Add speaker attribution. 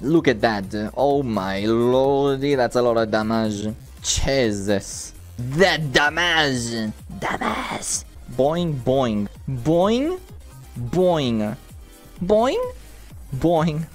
Speaker 1: Look at that. Oh my lordy, that's a lot of damage. Jesus. That damage! Damage! Boing, boing. Boing, boing. Boing, boing.